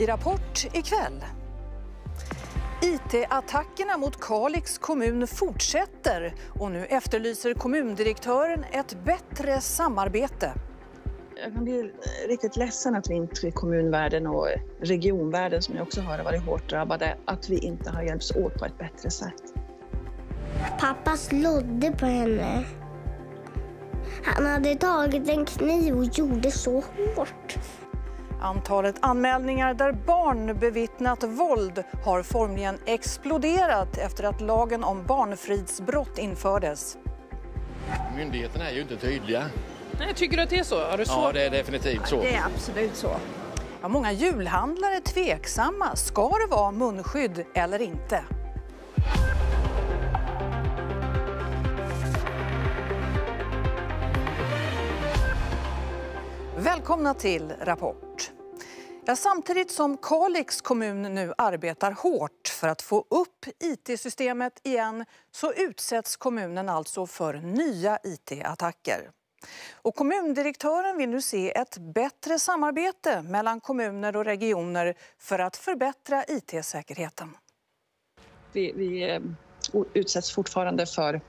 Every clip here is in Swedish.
I Rapport ikväll. IT-attackerna mot Kalix kommun fortsätter och nu efterlyser kommundirektören ett bättre samarbete. Jag kan bli riktigt ledsen att vi inte i kommunvärlden och regionvärlden som jag också har varit hårt drabbade, att vi inte har hjälpts åt på ett bättre sätt. Pappa slådde på henne. Han hade tagit en kniv och gjorde så hårt. Antalet anmälningar där barn bevittnat våld har formligen exploderat efter att lagen om barnfridsbrott infördes. Myndigheterna är ju inte tydliga. Nej, tycker du att det är så? Har du Ja, det är definitivt så. Det är absolut så. Ja, många julhandlare är tveksamma. Ska det vara munskydd eller inte? Välkomna till Rapport. Ja, samtidigt som Kalix kommun nu arbetar hårt för att få upp IT-systemet igen så utsätts kommunen alltså för nya IT-attacker. Och kommundirektören vill nu se ett bättre samarbete mellan kommuner och regioner för att förbättra IT-säkerheten. Vi, vi eh, utsätts fortfarande för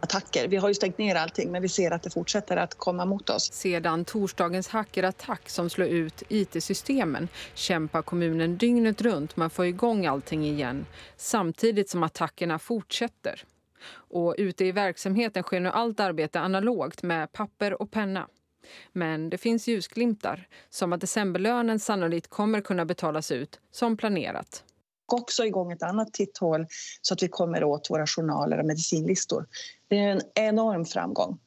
attacker. Vi har ju stängt ner allting men vi ser att det fortsätter att komma mot oss. Sedan torsdagens hackerattack som slår ut IT-systemen kämpar kommunen dygnet runt med att få igång allting igen samtidigt som attackerna fortsätter. Och ute i verksamheten sker nu allt arbete analogt med papper och penna. Men det finns ljusglimtar, som att decemberlönen sannolikt kommer kunna betalas ut som planerat. Också igång ett annat titthål så att vi kommer åt våra journaler och medicinlistor. Det är en enorm framgång.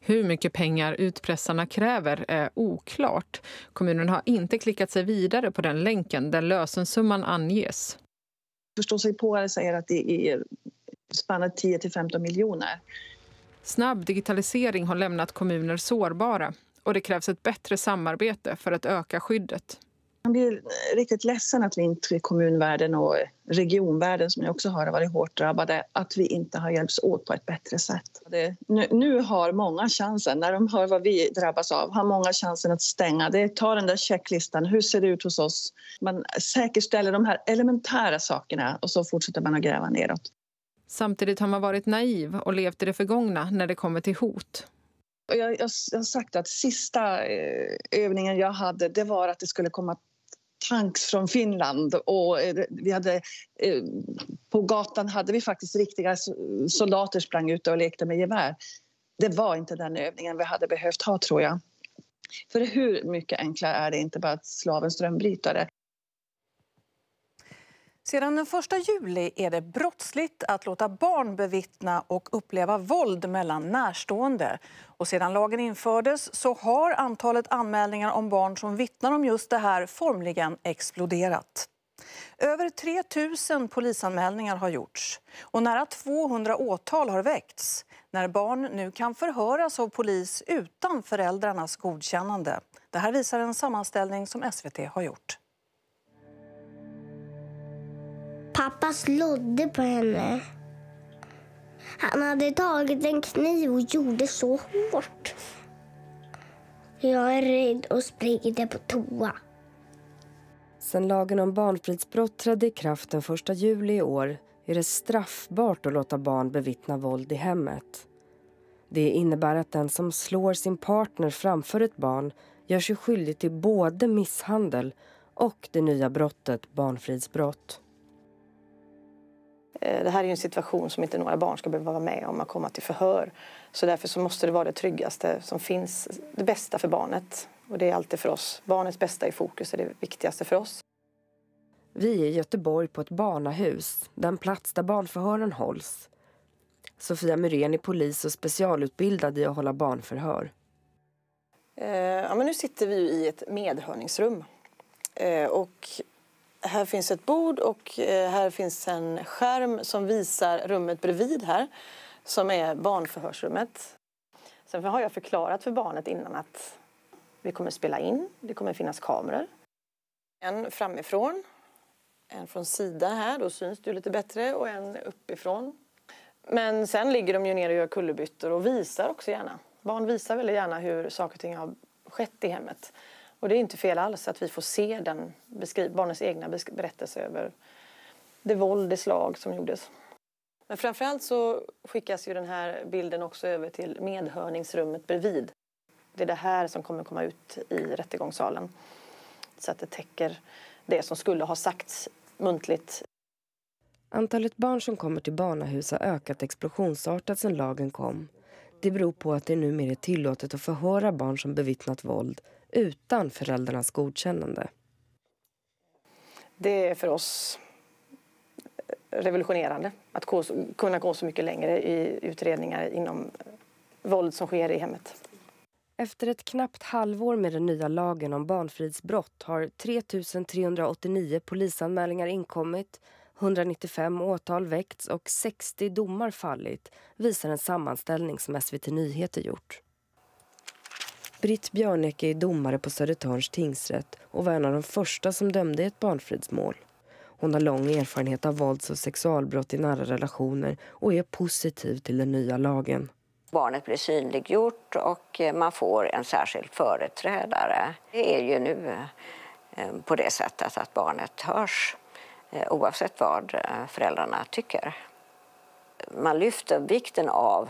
Hur mycket pengar utpressarna kräver är oklart. Kommunen har inte klickat sig vidare på den länken där lösensumman anges. Förstå sig på säger att det är spannet 10 till 15 miljoner. Snabb digitalisering har lämnat kommuner sårbara och det krävs ett bättre samarbete för att öka skyddet. Jag blir riktigt ledsen att vi inte i kommunvärlden och regionvärlden som jag också har varit hårt drabbade, att vi inte har hjälpts åt på ett bättre sätt. Det, nu, nu, har många chansen, när de hör vad vi drabbas av, har många chansen att stänga. Det tar den där checklistan, hur ser det ut hos oss? Man säkerställer de här elementära sakerna och så fortsätter man att gräva neråt. Samtidigt har man varit naiv och levt i det förgångna när det kommer till hot. Jag, jag, jag har sagt att sista eh, övningen jag hade det var att det skulle komma tanks från Finland och eh, vi hade, eh, på gatan hade vi faktiskt riktiga soldater sprang ute och lekte med gevär. Det var inte den övningen vi hade behövt ha tror jag. För hur mycket enklare är det inte bara att slå av en strömbrytare? Sedan den 1 juli är det brottsligt att låta barn bevittna och uppleva våld mellan närstående. Och sedan lagen infördes så har antalet anmälningar om barn som vittnar om just det här formligen exploderat. Över 3 000 polisanmälningar har gjorts och nära 200 åtal har väckts när barn nu kan förhöras av polis utan föräldrarnas godkännande. Det här visar en sammanställning som SVT har gjort. Pappa slådde på henne. Han hade tagit en kniv och gjorde så hårt. Jag är rädd och springer på toa. Sen lagen om barnfridsbrott trädde i kraft den 1 juli i år är det straffbart att låta barn bevittna våld i hemmet. Det innebär att den som slår sin partner framför ett barn gör sig skyldig till både misshandel och det nya brottet barnfridsbrott. Eh, det här är en situation som inte några barn ska behöva vara med om att komma till förhör. Så därför så måste det vara det tryggaste som finns, det bästa för barnet. Och det är alltid för oss. Barnets bästa i fokus är det viktigaste för oss. Vi är i Göteborg på ett barnahus, den plats där barnförhören hålls. Sofia Myrén är polis och specialutbildad i att hålla barnförhör. Eh, ja, men nu sitter vi i ett medhörningsrum. Eh, och här finns ett bord och eh, här finns en skärm som visar rummet bredvid här som är barnförhörsrummet. Sen har jag förklarat för barnet innan att vi kommer spela in, det kommer finnas kameror. En framifrån, en från sidan här, då syns du lite bättre, och en uppifrån. Men sen ligger de ju ner och gör kullerbyttor och visar också gärna. Barn visar väldigt gärna hur saker och ting har skett i hemmet. Och det är inte fel alls att vi får se den barnens egna berättelse över det våld, det slag som gjordes. Men framförallt så skickas ju den här bilden också över till medhörningsrummet bredvid. Det är det här som kommer komma ut i rättegångssalen. Så att det täcker det som skulle ha sagts muntligt. Antalet barn som kommer till barnahus har ökat explosionsartat sedan lagen kom. Det beror på att det numera är tillåtet att förhöra barn som bevittnat våld utan föräldrarnas godkännande. Det är för oss revolutionerande att kunna gå så mycket längre i utredningar inom våld som sker i hemmet. Efter ett knappt halvår med den nya lagen om barnfridsbrott har 3 389 polisanmälningar inkommit, 195 åtal väckts och 60 domar fallit, visar en sammanställning som SVT Nyheter gjort. Britt Björneke är domare på Södertörns tingsrätt och var en av de första som dömde i ett barnfridsmål. Hon har lång erfarenhet av vålds- och sexualbrott i nära relationer och är positiv till den nya lagen. Barnet blir synliggjort och eh, man får en särskild företrädare. Det är ju nu eh, på det sättet att barnet hörs eh, oavsett vad föräldrarna tycker. Man lyfter vikten av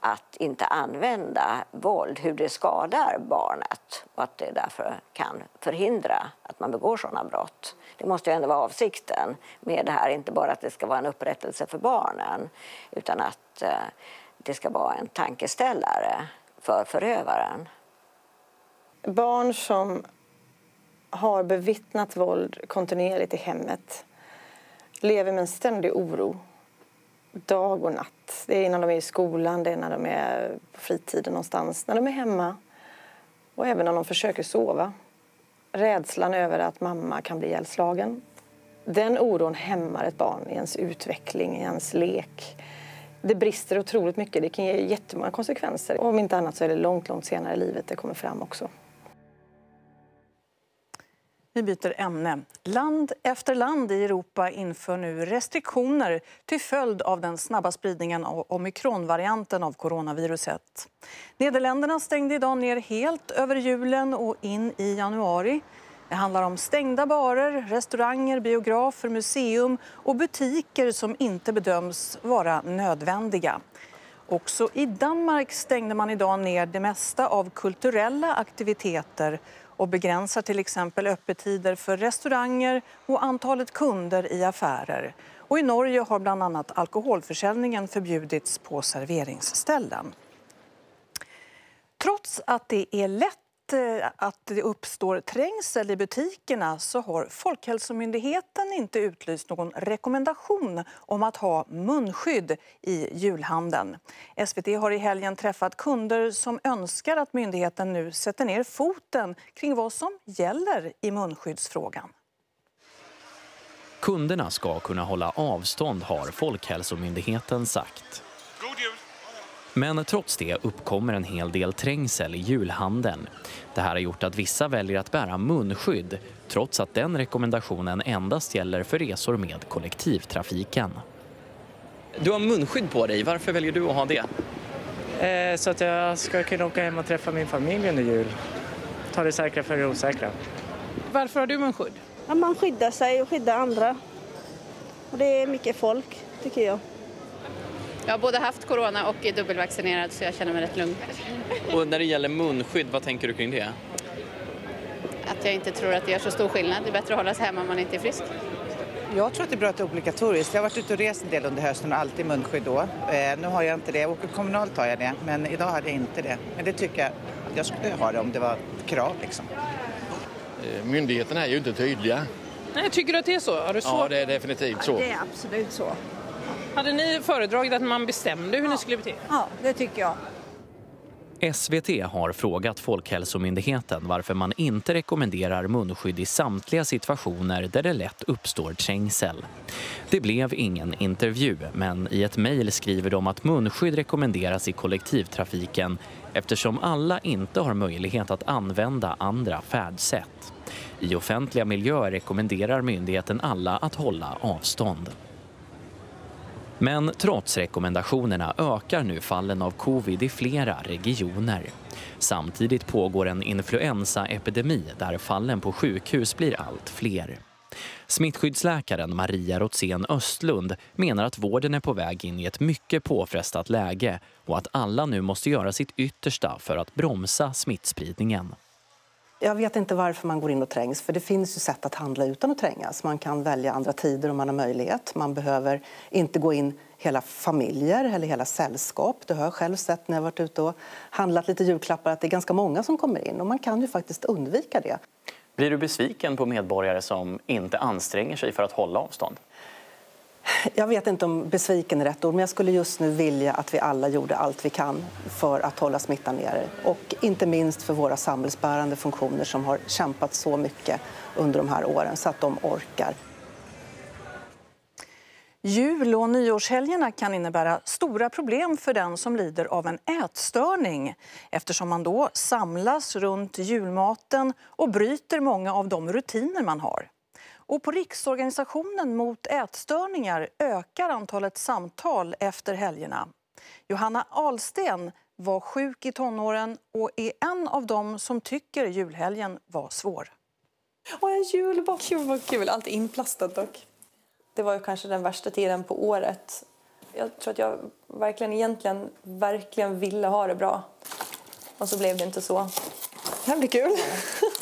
att inte använda våld, hur det skadar barnet och att det därför kan förhindra att man begår sådana brott. Det måste ju ändå vara avsikten med det här, inte bara att det ska vara en upprättelse för barnen utan att eh, det ska vara en tankeställare för förövaren. Barn som har bevittnat våld kontinuerligt i hemmet lever med en ständig oro dag och natt. Det är när de är i skolan, det är när de är på fritiden någonstans, när de är hemma och även när de försöker sova. Rädslan över att mamma kan bli ihjälslagen. Den oron hämmar ett barn i ens utveckling, i ens lek. Det brister otroligt mycket. Det kan ge jättemånga konsekvenser. Om inte annat så är det långt, långt senare i livet det kommer fram också. Vi byter ämne. Land efter land i Europa inför nu restriktioner till följd av den snabba spridningen av omikronvarianten av coronaviruset. Nederländerna stängde idag ner helt över julen och in i januari. Det handlar om stängda barer, restauranger, biografer, museum och butiker som inte bedöms vara nödvändiga. Också i Danmark stängde man idag ner det mesta av kulturella aktiviteter och begränsar till exempel öppettider för restauranger och antalet kunder i affärer. Och I Norge har bland annat alkoholförsäljningen förbjudits på serveringsställen. Trots att det är lätt att det uppstår trängsel i butikerna så har Folkhälsomyndigheten inte utlyst någon rekommendation om att ha munskydd i julhandeln. SVT har i helgen träffat kunder som önskar att myndigheten nu sätter ner foten kring vad som gäller i munskyddsfrågan. Kunderna ska kunna hålla avstånd har Folkhälsomyndigheten sagt. Men trots det uppkommer en hel del trängsel i julhandeln. Det här har gjort att vissa väljer att bära munskydd trots att den rekommendationen endast gäller för resor med kollektivtrafiken. Du har munskydd på dig. Varför väljer du att ha det? Eh, så att jag ska kunna åka hem och träffa min familj under jul. Ta det säkra för det osäkra. Varför har du munskydd? Ja, man skyddar sig och skyddar andra. Och det är mycket folk, tycker jag. Jag har både haft corona och är dubbelvaccinerad så jag känner mig rätt lugn. Och när det gäller munskydd, vad tänker du kring det? Att jag inte tror att det gör så stor skillnad. Det är bättre att hålla sig hemma om man inte är frisk. Jag tror att det är bra att det är obligatoriskt. Jag har varit ute och rest en del under hösten och alltid munskydd då. Eh, nu har jag inte det. Jag åker kommunalt har jag det, men idag hade jag inte det. Men det tycker jag att jag skulle ha det om det var krav liksom. Eh, myndigheterna är ju inte tydliga. Nej, tycker du att det är så? Har du svårt? Ja, det är definitivt så. Det är absolut så. Hade ni föredragit att man bestämde hur ja. ni skulle bete Ja, det tycker jag. SVT har frågat Folkhälsomyndigheten varför man inte rekommenderar munskydd i samtliga situationer där det lätt uppstår trängsel. Det blev ingen intervju, men i ett mejl skriver de att munskydd rekommenderas i kollektivtrafiken eftersom alla inte har möjlighet att använda andra färdsätt. I offentliga miljöer rekommenderar myndigheten alla att hålla avstånd. Men trots rekommendationerna ökar nu fallen av covid i flera regioner. Samtidigt pågår en influensaepidemi där fallen på sjukhus blir allt fler. Smittskyddsläkaren Maria Rotsén Östlund menar att vården är på väg in i ett mycket påfrestat läge och att alla nu måste göra sitt yttersta för att bromsa smittspridningen. Jag vet inte varför man går in och trängs, för det finns ju sätt att handla utan att trängas. Man kan välja andra tider om man har möjlighet. Man behöver inte gå in hela familjer eller hela sällskap. Det har jag själv sett när jag varit ute och handlat lite julklappar att det är ganska många som kommer in och man kan ju faktiskt undvika det. Blir du besviken på medborgare som inte anstränger sig för att hålla avstånd? Jag vet inte om besviken är rätt ord, men jag skulle just nu vilja att vi alla gjorde allt vi kan för att hålla smittan nere. Och inte minst för våra samhällsbärande funktioner som har kämpat så mycket under de här åren så att de orkar. Jul och nyårshelgerna kan innebära stora problem för den som lider av en ätstörning eftersom man då samlas runt julmaten och bryter många av de rutiner man har. Och på Riksorganisationen mot ätstörningar ökar antalet samtal efter helgerna. Johanna Ahlsten var sjuk i tonåren och är en av dem som tycker julhelgen var svår. Och en julbock, vad kul! Allt inplastat dock. Det var ju kanske den värsta tiden på året. Jag tror att jag verkligen egentligen verkligen ville ha det bra. Och så blev det inte så. Det här blir kul.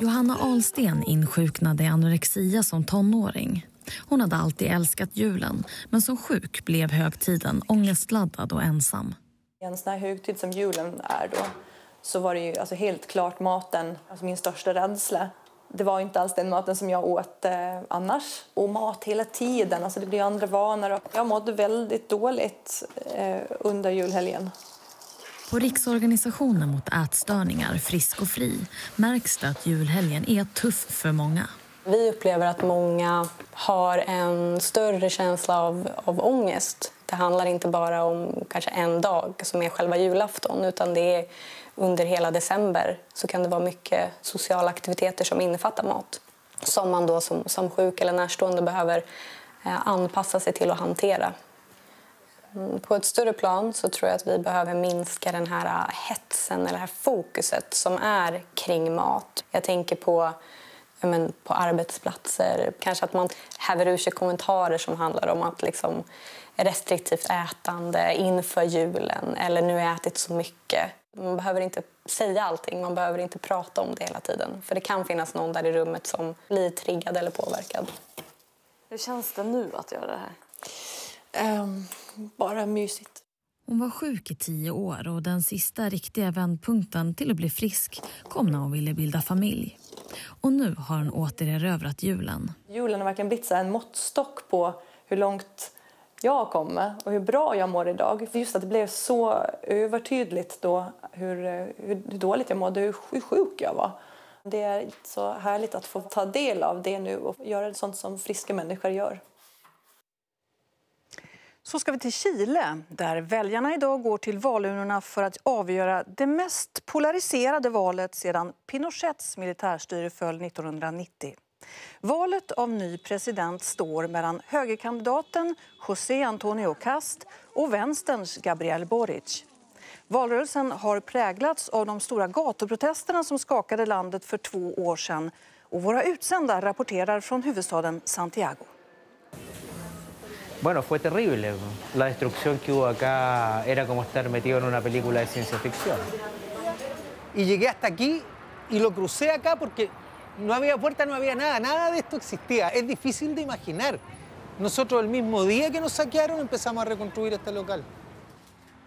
Johanna Ahlsten insjuknade i anorexia som tonåring. Hon hade alltid älskat julen, men som sjuk blev högtiden ångestladdad och ensam. En sån här högtid som julen är då så var det ju alltså helt klart maten, alltså min största rädsla. Det var inte alls den maten som jag åt eh, annars. Och mat hela tiden, alltså det blir andra vanor. Jag mådde väldigt dåligt eh, under julhelgen. På Riksorganisationen mot ätstörningar, Frisk och Fri märks det att julhelgen är tuff för många. Vi upplever att många har en större känsla av, av ångest. Det handlar inte bara om kanske en dag som är själva julafton utan det är under hela december så kan det vara mycket sociala aktiviteter som innefattar mat som man då som, som sjuk eller närstående behöver eh, anpassa sig till och hantera. Mm, på ett större plan så tror jag att vi behöver minska den här äh, hetsen eller det här fokuset som är kring mat. Jag tänker på, men, på arbetsplatser, kanske att man häver ur sig kommentarer som handlar om att liksom, restriktivt ätande inför julen eller nu har jag ätit så mycket. Man behöver inte säga allting, man behöver inte prata om det hela tiden. För det kan finnas någon där i rummet som blir triggad eller påverkad. Hur känns det nu att göra det här? Um, bara mysigt. Hon var sjuk i tio år och den sista riktiga vändpunkten till att bli frisk kom när hon ville bilda familj. Och nu har hon återerövrat julen. Julen har verkligen blivit en måttstock på hur långt jag kommer och hur bra jag mår idag. Just att det blev så övertydligt då hur, hur dåligt jag mådde, hur sjuk jag var. Det är så härligt att få ta del av det nu och göra sånt som friska människor gör. Så ska vi till Chile, där väljarna idag går till valurnorna för att avgöra det mest polariserade valet sedan Pinochets militärstyre föll 1990. Valet av ny president står mellan högerkandidaten José Antonio Cast och vänsterns Gabriel Boric. Valrörelsen har präglats av de stora gatuprotesterna som skakade landet för två år sedan. Och våra utsända rapporterar från huvudstaden Santiago. Bueno, fue terrible. La destrucción que hubo acá era como estar metido en una película de ciencia ficción. Y llegué hasta aquí y lo crucé acá porque no había puerta, no había nada, nada de esto existía. Es difícil de imaginar. Nosotros el mismo día que nos saquearon empezamos a reconstruir este local.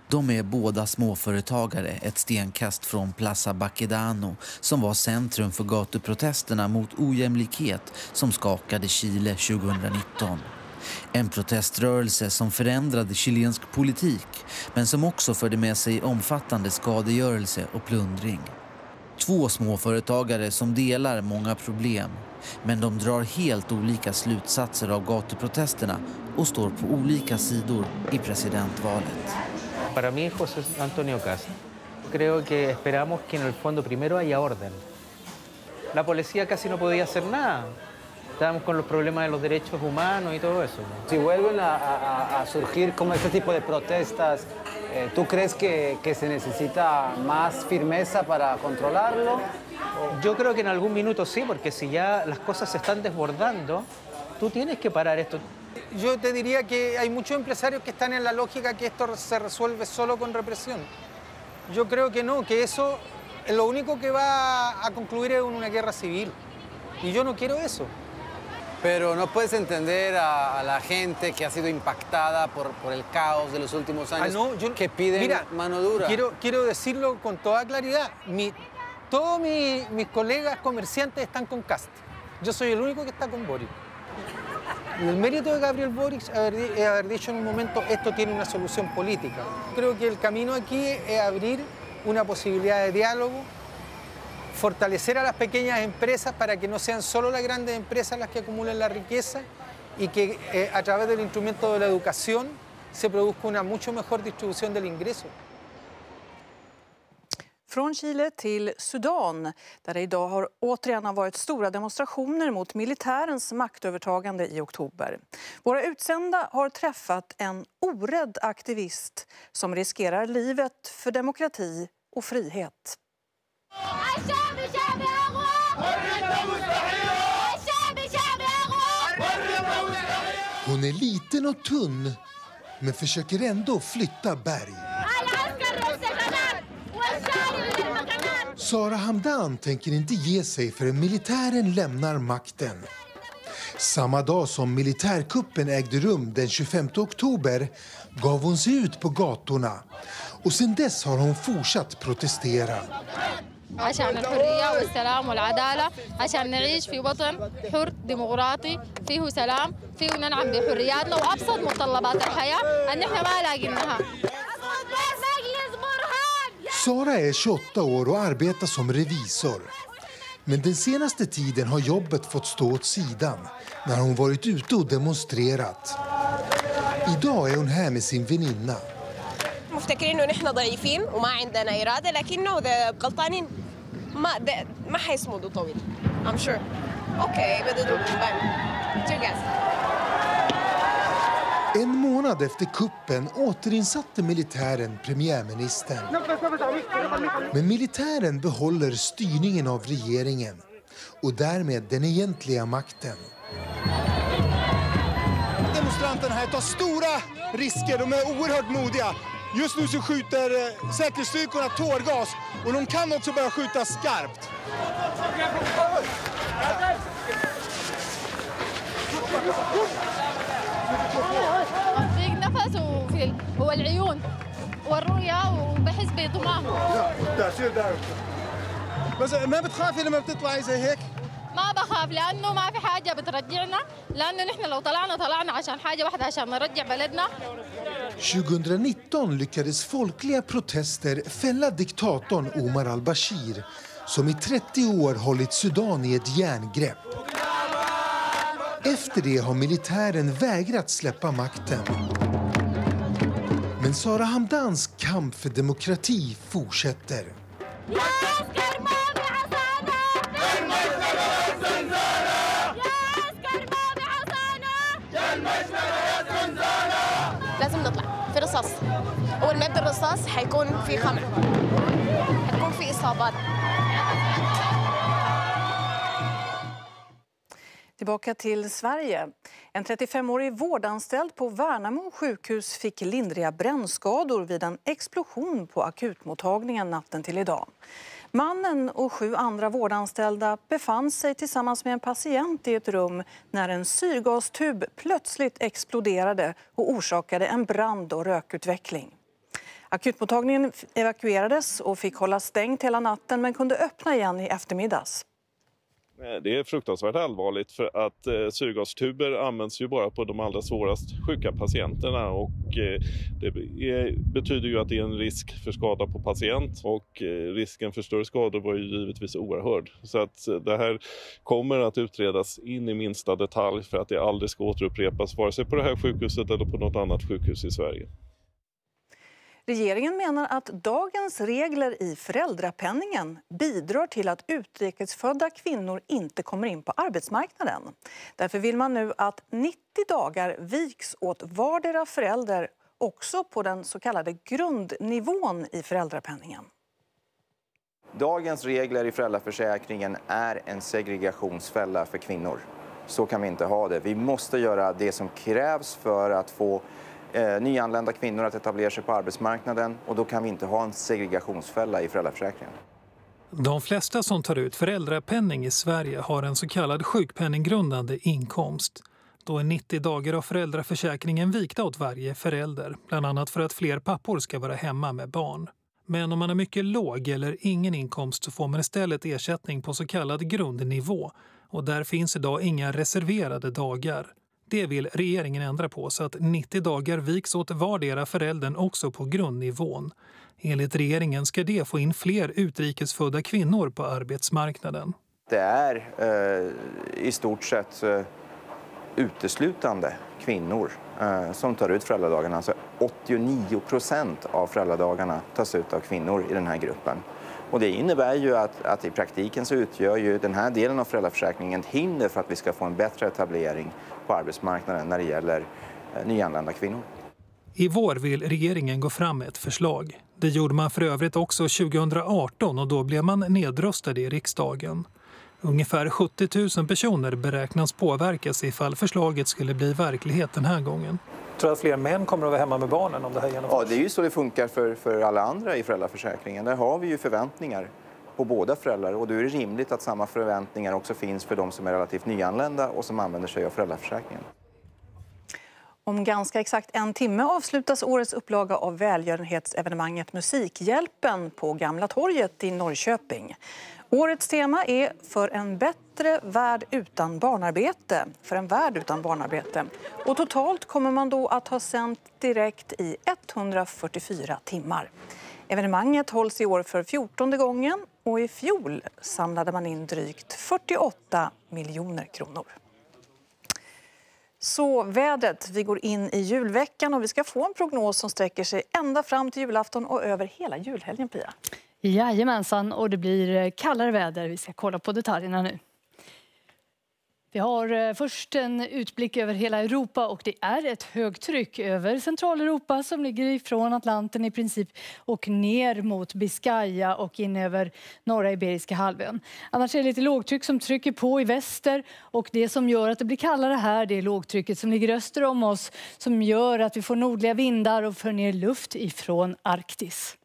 De är båda småföretagare ett stenkast från Plaza Baquedano som var centrum för gatuprotesterna mot ojämlikhet som skakade Chile 2019. En proteströrelse som förändrade chilensk politik men som också förde med sig omfattande skadegörelse och plundring. Två småföretagare som delar många problem men de drar helt olika slutsatser av gatuprotesterna och står på olika sidor i presidentvalet. Para mí, José Antonio Cast, creo que esperamos que en el fondo primero haya orden. La policía casi no podía hacer nada. Estábamos con los problemas de los derechos humanos y todo eso. Si vuelven a, a, a surgir como este tipo de protestas Eh, ¿Tú crees que, que se necesita más firmeza para controlarlo? Yo creo que en algún minuto sí, porque si ya las cosas se están desbordando, tú tienes que parar esto. Yo te diría que hay muchos empresarios que están en la lógica que esto se resuelve solo con represión. Yo creo que no, que eso lo único que va a concluir es una guerra civil. Y yo no quiero eso. Pero no puedes entender a, a la gente que ha sido impactada por, por el caos de los últimos Ah, años, no, yo- que piden Mira, mano dura. Quiero, quiero decirlo con toda claridad. Mi- todos mi- mis colegas comerciantes están con Cast. Yo soy el único que está con Boric. Y el mérito de Gabriel Boric es haber, haber dicho en un momento esto tiene una solución política. Creo que el camino aquí es abrir una posibilidad de diálogo, fortalecer a las pequeñas empresas para que no sean solo las grandes empresas las que acumulen la riqueza y que eh, a través del instrumento de la educación se produzca una mucho mejor distribución del ingreso. Från Chile till Sudan där det idag har återigen har varit stora demonstrationer mot militärens maktövertagande i oktober. Våra utsända har träffat en orädd aktivist som riskerar livet för demokrati och frihet. Hon är liten och tunn, men försöker ändå flytta berg. Sara Hamdan tänker inte ge sig förrän militären lämnar makten. Samma dag som militärkuppen ägde rum den 25 oktober gav hon sig ut på gatorna. Och sen dess har hon fortsatt protestera. عشان الحرية والسلام والعدالة عشان نعيش في وطن حر ديمقراطي فيه سلام فيه ننعم بحرياتنا وأبسط متطلبات الحياة أن إحنا ما لاقينها Sara är 28 år och arbetar som revisor. Men den senaste tiden har jobbet fått stå åt sidan när hon varit ute och demonstrerat. Idag är hon här med sin väninna. مفتكرين إنه نحن ضعيفين وما عندنا إرادة لكنه غلطانين ما ده ما حيصمدوا طويل I'm sure اوكي بدي اضرب باي Tear gas. En månad efter kuppen återinsatte militären premiärministern. Men militären behåller styrningen av regeringen och därmed den egentliga makten. Demonstranterna här tar stora risker, de är oerhört modiga. Just nu så skjuter eh, säkerhetsstyrkorna tårgas och de kan också börja skjuta skarpt. ضيق نفس وفي ال- هو العيون والرؤية وبحس بطمأن بس ما بتخافي لما بتطلعي زي هيك؟ ما بخاف لأنه ما في حاجة بترجعنا لأنه نحن لو طلعنا طلعنا عشان حاجة واحدة عشان نرجع بلدنا 2019 lyckades folkliga protester fälla diktatorn Omar al-Bashir som i 30 år hållit Sudan i ett järngrepp. Efter det har militären vägrat släppa makten. Men Sara Hamdans kamp för demokrati fortsätter. اول ما يبدا الرصاص حيكون في خمع حتكون في اصابات Tillbaka till Sverige. En 35-årig vårdanställd på Värnamo sjukhus fick lindriga brännskador vid en explosion på akutmottagningen natten till idag. Mannen och sju andra vårdanställda befann sig tillsammans med en patient i ett rum när en syrgastub plötsligt exploderade och orsakade en brand och rökutveckling. Akutmottagningen evakuerades och fick hålla stängt hela natten men kunde öppna igen i eftermiddags. Eh, det är fruktansvärt allvarligt för att eh, syrgastuber används ju bara på de allra svårast sjuka patienterna och eh, det är, eh, betyder ju att det är en risk för skada på patient och eh, risken för större skador var ju givetvis oerhörd. Så att eh, det här kommer att utredas in i minsta detalj för att det aldrig ska återupprepas vare sig på det här sjukhuset eller på något annat sjukhus i Sverige. Regeringen menar att dagens regler i föräldrapenningen bidrar till att utrikesfödda kvinnor inte kommer in på arbetsmarknaden. Därför vill man nu att 90 dagar viks åt vardera förälder också på den så kallade grundnivån i föräldrapenningen. Dagens regler i föräldraförsäkringen är en segregationsfälla för kvinnor. Så kan vi inte ha det. Vi måste göra det som krävs för att få eh, nyanlända kvinnor att etablera sig på arbetsmarknaden och då kan vi inte ha en segregationsfälla i föräldraförsäkringen. De flesta som tar ut föräldrapenning i Sverige har en så kallad sjukpenninggrundande inkomst. Då är 90 dagar av föräldraförsäkringen vikta åt varje förälder, bland annat för att fler pappor ska vara hemma med barn. Men om man har mycket låg eller ingen inkomst så får man istället ersättning på så kallad grundnivå och där finns idag inga reserverade dagar. Det vill regeringen ändra på så att 90 dagar viks åt vardera föräldern också på grundnivån. Enligt regeringen ska det få in fler utrikesfödda kvinnor på arbetsmarknaden. Det är eh, i stort sett eh, uteslutande kvinnor eh, som tar ut föräldradagarna. Alltså 89 procent av föräldradagarna tas ut av kvinnor i den här gruppen. Och det innebär ju att, att, i praktiken så utgör ju den här delen av föräldraförsäkringen ett hinder för att vi ska få en bättre etablering på arbetsmarknaden när det gäller eh, nyanlända kvinnor. I vår vill regeringen gå fram med ett förslag. Det gjorde man för övrigt också 2018 och då blev man nedröstad i riksdagen. Ungefär 70 000 personer beräknas påverkas ifall förslaget skulle bli verklighet den här gången. Tror du att fler män kommer att vara hemma med barnen om det här genomförs? Ja, det är ju så det funkar för, för alla andra i föräldraförsäkringen. Där har vi ju förväntningar på båda föräldrar och då är det rimligt att samma förväntningar också finns för de som är relativt nyanlända och som använder sig av föräldraförsäkringen. Om ganska exakt en timme avslutas årets upplaga av välgörenhetsevenemanget Musikhjälpen på Gamla torget i Norrköping. Årets tema är För en bättre värld utan barnarbete. För en värld utan barnarbete. Och totalt kommer man då att ha sänt direkt i 144 timmar. Evenemanget hålls i år för 14 gången och i fjol samlade man in drygt 48 miljoner kronor. Så vädret. Vi går in i julveckan och vi ska få en prognos som sträcker sig ända fram till julafton och över hela julhelgen, Pia. Jajamensan, och det blir eh, kallare väder. Vi ska kolla på detaljerna nu. Vi har eh, först en utblick över hela Europa och det är ett högtryck över Centraleuropa som ligger ifrån Atlanten i princip och ner mot Biscaya och in över norra Iberiska halvön. Annars är det lite lågtryck som trycker på i väster och det som gör att det blir kallare här det är lågtrycket som ligger öster om oss som gör att vi får nordliga vindar och för ner luft ifrån Arktis.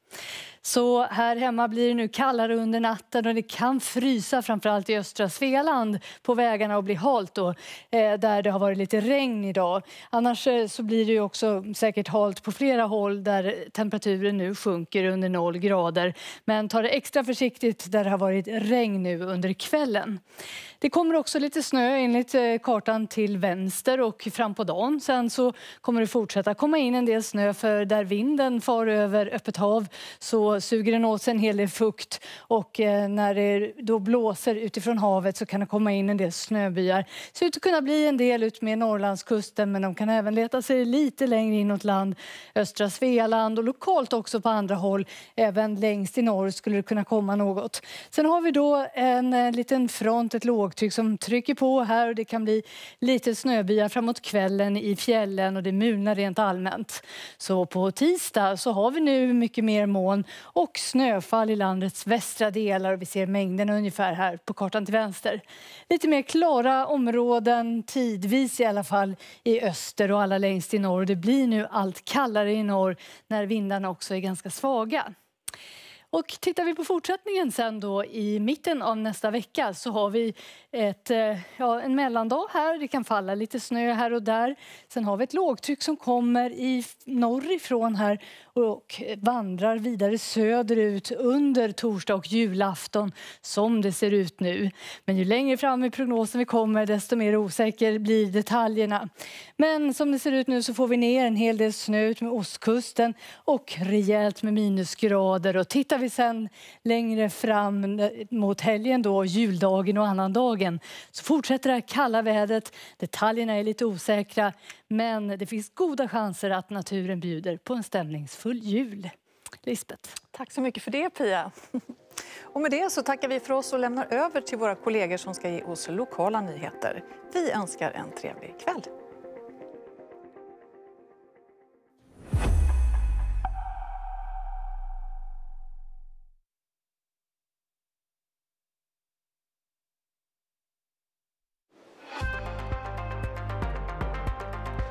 Så här hemma blir det nu kallare under natten och det kan frysa framförallt i östra Svealand på vägarna och bli halt då, eh, där det har varit lite regn idag. Annars eh, så blir det också säkert halt på flera håll där temperaturen nu sjunker under noll grader. Men ta det extra försiktigt där det har varit regn nu under kvällen. Det kommer också lite snö enligt eh, kartan till vänster och fram på dagen. Sen så kommer det fortsätta komma in en del snö för där vinden far över öppet hav så suger den åt sig en hel del fukt och eh, när det då blåser utifrån havet så kan det komma in en del snöbyar. Det ser ut att kunna bli en del utmed Norrlandskusten men de kan även leta sig lite längre inåt land, östra Svealand och lokalt också på andra håll. Även längst i norr skulle det kunna komma något. Sen har vi då en, en liten front, ett lågtryck som trycker på här och det kan bli lite snöbyar framåt kvällen i fjällen och det mulnar rent allmänt. Så på tisdag så har vi nu mycket mer moln och snöfall i landets västra delar och vi ser mängderna ungefär här på kartan till vänster. Lite mer klara områden tidvis i alla fall i öster och alla längst i norr. Det blir nu allt kallare i norr när vindarna också är ganska svaga. Och tittar vi på fortsättningen sen då i mitten av nästa vecka så har vi ett, eh, ja, en mellandag här. Det kan falla lite snö här och där. Sen har vi ett lågtryck som kommer i norrifrån här och vandrar vidare söderut under torsdag och julafton som det ser ut nu. Men ju längre fram i prognosen vi kommer desto mer osäker blir detaljerna. Men som det ser ut nu så får vi ner en hel del snö ut med ostkusten och rejält med minusgrader. Och tittar vi sen längre fram mot helgen då, juldagen och annandagen så fortsätter det här kalla vädret. Detaljerna är lite osäkra men det finns goda chanser att naturen bjuder på en stämningsfull jul. Lisbeth. Tack så mycket för det, Pia. Och med det så tackar vi för oss och lämnar över till våra kollegor som ska ge oss lokala nyheter. Vi önskar en trevlig kväll.